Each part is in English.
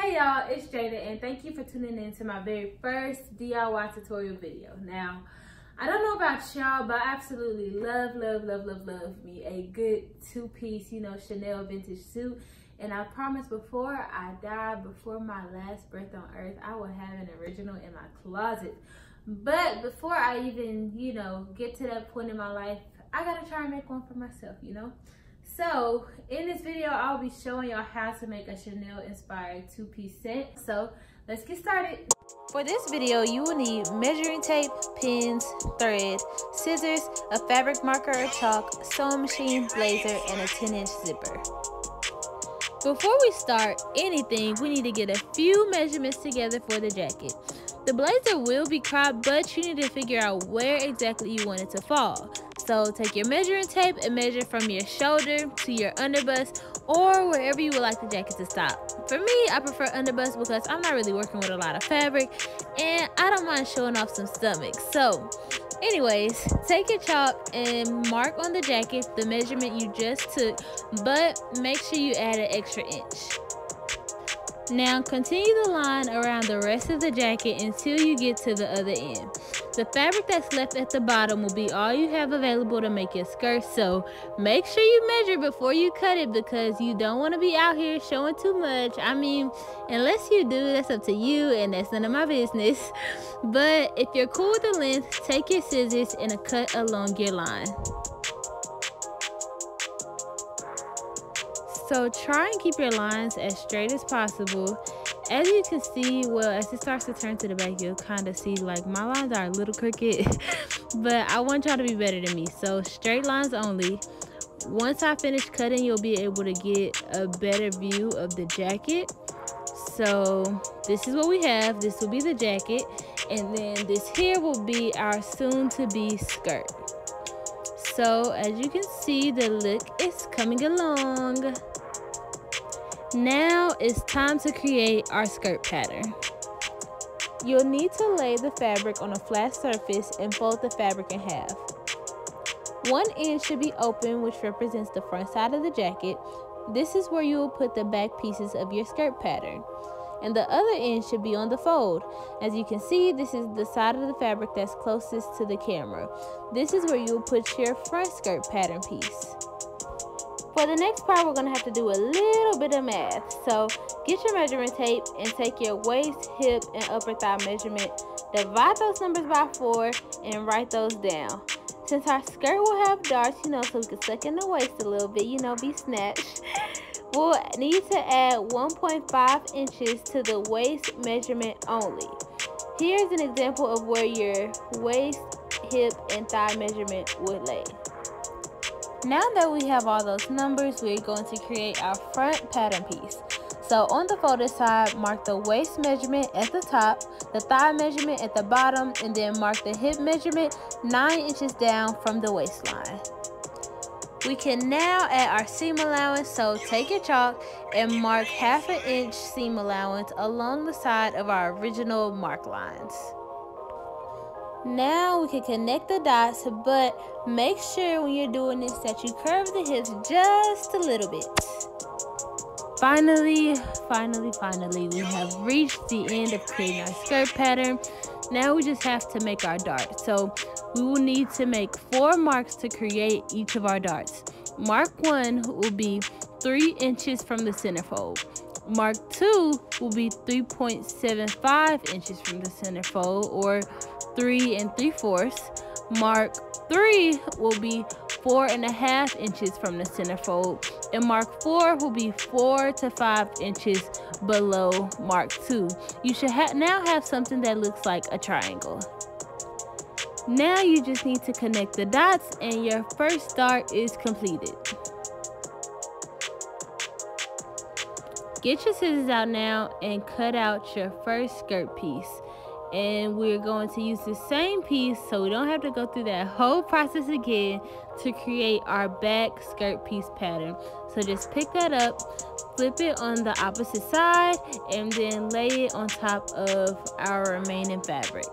Hey y'all, it's Jayda and thank you for tuning in to my very first DIY tutorial video. Now, I don't know about y'all, but I absolutely love, love, love, love, love me a good two-piece, you know, Chanel vintage suit. And I promise before I die, before my last breath on earth, I will have an original in my closet. But before I even, you know, get to that point in my life, I gotta try and make one for myself, you know? So in this video, I'll be showing y'all how to make a Chanel inspired two-piece set. So let's get started. For this video, you will need measuring tape, pins, thread, scissors, a fabric marker or chalk, sewing machine, blazer, and a 10 inch zipper. Before we start anything, we need to get a few measurements together for the jacket. The blazer will be cropped, but you need to figure out where exactly you want it to fall. So take your measuring tape and measure from your shoulder to your underbust or wherever you would like the jacket to stop. For me, I prefer underbust because I'm not really working with a lot of fabric and I don't mind showing off some stomach. So anyways, take your chalk and mark on the jacket the measurement you just took, but make sure you add an extra inch. Now continue the line around the rest of the jacket until you get to the other end. The fabric that's left at the bottom will be all you have available to make your skirt so make sure you measure before you cut it because you don't want to be out here showing too much. I mean unless you do that's up to you and that's none of my business. But if you're cool with the length take your scissors and cut along your line. So try and keep your lines as straight as possible. As you can see, well, as it starts to turn to the back, you'll kind of see like my lines are a little crooked, but I want y'all to be better than me. So straight lines only. Once I finish cutting, you'll be able to get a better view of the jacket. So this is what we have. This will be the jacket. And then this here will be our soon to be skirt. So as you can see, the look is coming along. Now it's time to create our skirt pattern. You'll need to lay the fabric on a flat surface and fold the fabric in half. One end should be open which represents the front side of the jacket. This is where you will put the back pieces of your skirt pattern. And the other end should be on the fold. As you can see, this is the side of the fabric that's closest to the camera. This is where you will put your front skirt pattern piece. For the next part, we're going to have to do a little bit of math. So get your measuring tape and take your waist, hip, and upper thigh measurement. Divide those numbers by 4 and write those down. Since our skirt will have darts, you know, so we can suck in the waist a little bit, you know, be snatched. We'll need to add 1.5 inches to the waist measurement only. Here's an example of where your waist, hip, and thigh measurement would lay. Now that we have all those numbers, we're going to create our front pattern piece. So on the folded side, mark the waist measurement at the top, the thigh measurement at the bottom, and then mark the hip measurement 9 inches down from the waistline. We can now add our seam allowance, so take your chalk and mark half an inch seam allowance along the side of our original mark lines. Now we can connect the dots, but make sure when you're doing this that you curve the hips just a little bit. Finally, finally, finally, we have reached the end of creating our skirt pattern. Now we just have to make our dart. So we will need to make four marks to create each of our darts. Mark one will be three inches from the center fold. Mark 2 will be 3.75 inches from the center fold or 3 and 3 fourths. Mark 3 will be 4 and a half inches from the center fold. And Mark 4 will be 4 to 5 inches below Mark 2. You should ha now have something that looks like a triangle. Now you just need to connect the dots and your first dart is completed. Get your scissors out now and cut out your first skirt piece. And we're going to use the same piece so we don't have to go through that whole process again to create our back skirt piece pattern. So just pick that up, flip it on the opposite side, and then lay it on top of our remaining fabric.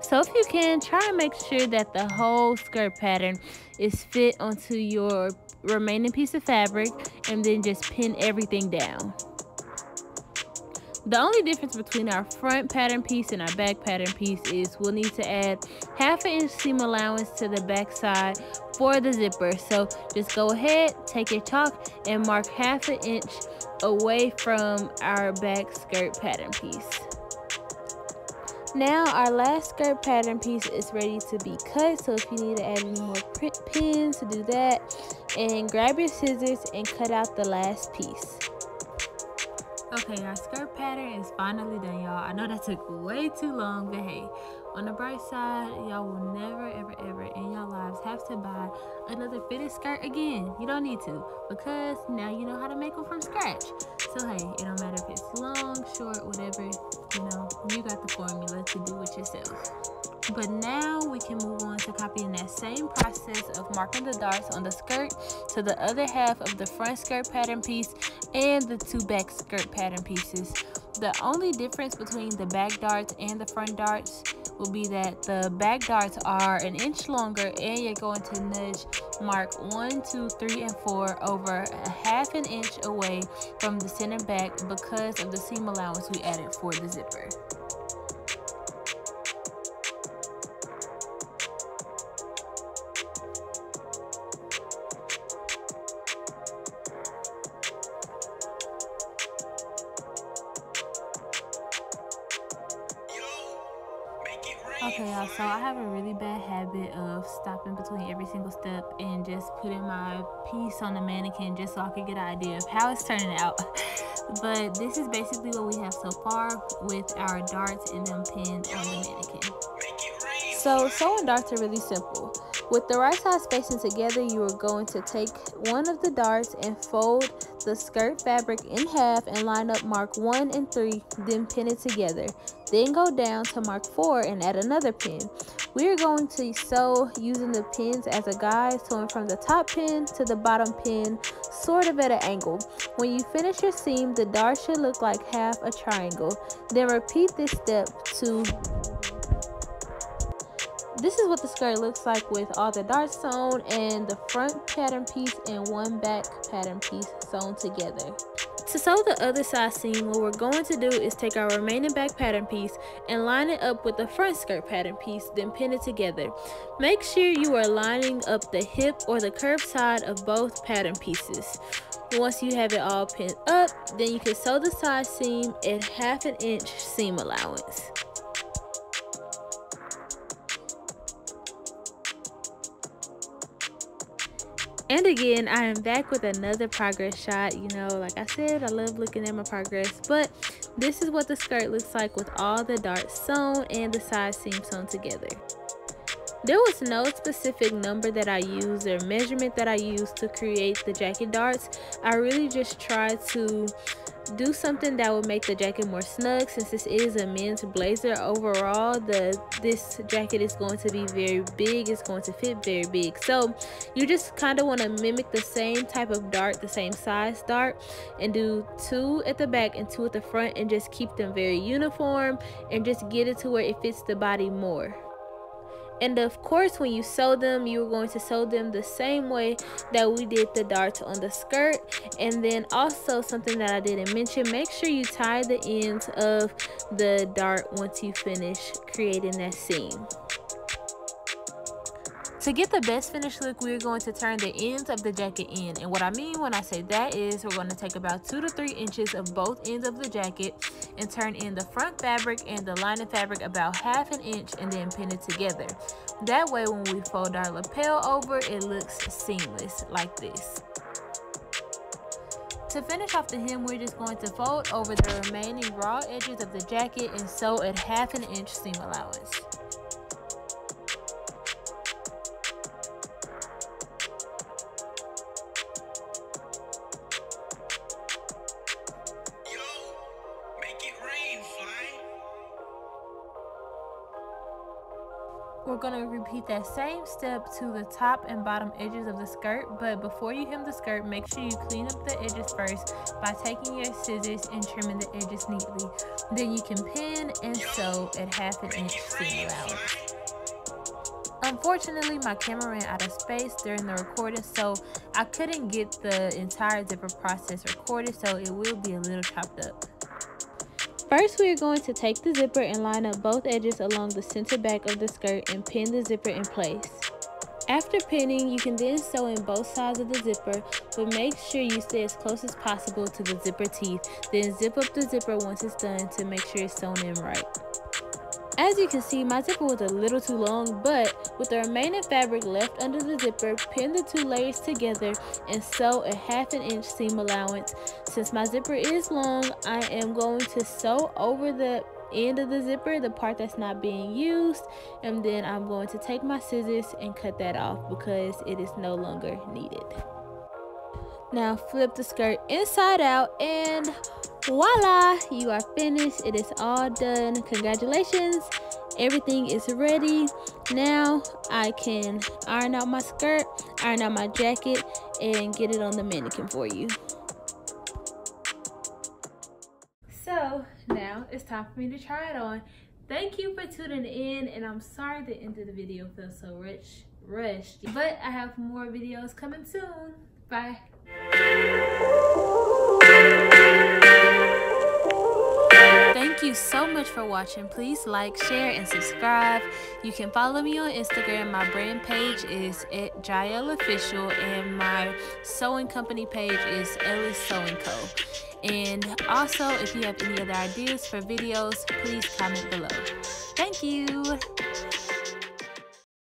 So if you can, try and make sure that the whole skirt pattern is fit onto your remaining piece of fabric and then just pin everything down. The only difference between our front pattern piece and our back pattern piece is we'll need to add half an inch seam allowance to the back side for the zipper. So just go ahead, take your chalk and mark half an inch away from our back skirt pattern piece. Now our last skirt pattern piece is ready to be cut. So if you need to add any more pins to do that and grab your scissors and cut out the last piece. Okay, our skirt pattern is finally done, y'all. I know that took way too long, but hey, on the bright side, y'all will never, ever, ever in your lives have to buy another fitted skirt again. You don't need to because now you know how to make them from scratch. So hey, it don't matter if it's long, short, whatever, you know, you got the formula to do it yourself. But now we can move on to copying that same process of marking the darts on the skirt to the other half of the front skirt pattern piece and the two back skirt pattern pieces. The only difference between the back darts and the front darts will be that the back darts are an inch longer and you're going to nudge mark one, two, three, and four over a half an inch away from the center back because of the seam allowance we added for the zipper. Okay, y'all, so I have a really bad habit of stopping between every single step and just putting my piece on the mannequin just so I can get an idea of how it's turning out. but this is basically what we have so far with our darts and them pinned on the mannequin. So sewing darts are really simple. With the right side spacing together, you are going to take one of the darts and fold the skirt fabric in half and line up mark 1 and 3, then pin it together. Then go down to mark 4 and add another pin. We are going to sew using the pins as a guide, sewing from the top pin to the bottom pin, sort of at an angle. When you finish your seam, the dart should look like half a triangle. Then repeat this step to this is what the skirt looks like with all the darts sewn and the front pattern piece and one back pattern piece sewn together. To sew the other side seam, what we're going to do is take our remaining back pattern piece and line it up with the front skirt pattern piece, then pin it together. Make sure you are lining up the hip or the curved side of both pattern pieces. Once you have it all pinned up, then you can sew the side seam at half an inch seam allowance. And again, I am back with another progress shot. You know, like I said, I love looking at my progress. But this is what the skirt looks like with all the darts sewn and the side seam sewn together. There was no specific number that I used or measurement that I used to create the jacket darts. I really just tried to do something that would make the jacket more snug. Since this is a men's blazer overall the this jacket is going to be very big. It's going to fit very big. So you just kind of want to mimic the same type of dart the same size dart and do two at the back and two at the front and just keep them very uniform and just get it to where it fits the body more and of course, when you sew them, you're going to sew them the same way that we did the darts on the skirt. And then also something that I didn't mention, make sure you tie the ends of the dart once you finish creating that seam. To get the best finished look, we're going to turn the ends of the jacket in. And what I mean when I say that is we're going to take about two to three inches of both ends of the jacket and turn in the front fabric and the lining fabric about half an inch and then pin it together. That way when we fold our lapel over, it looks seamless like this. To finish off the hem, we're just going to fold over the remaining raw edges of the jacket and sew at half an inch seam allowance. We're going to repeat that same step to the top and bottom edges of the skirt but before you hem the skirt make sure you clean up the edges first by taking your scissors and trimming the edges neatly then you can pin and sew at half an inch seam allowance Unfortunately, my camera ran out of space during the recording, so I couldn't get the entire zipper process recorded, so it will be a little chopped up. First, we are going to take the zipper and line up both edges along the center back of the skirt and pin the zipper in place. After pinning, you can then sew in both sides of the zipper, but make sure you stay as close as possible to the zipper teeth. Then zip up the zipper once it's done to make sure it's sewn in right. As you can see, my zipper was a little too long, but with the remaining fabric left under the zipper, pin the two layers together and sew a half an inch seam allowance. Since my zipper is long, I am going to sew over the end of the zipper, the part that's not being used, and then I'm going to take my scissors and cut that off because it is no longer needed. Now flip the skirt inside out and voila, you are finished. It is all done. Congratulations. Everything is ready. Now I can iron out my skirt, iron out my jacket, and get it on the mannequin for you. So now it's time for me to try it on. Thank you for tuning in and I'm sorry the end of the video feels so rich, rushed. But I have more videos coming soon. Bye. You so much for watching. Please like, share, and subscribe. You can follow me on Instagram. My brand page is at JAELL Official, and my sewing company page is Ellis Sewing Co. And also, if you have any other ideas for videos, please comment below. Thank you.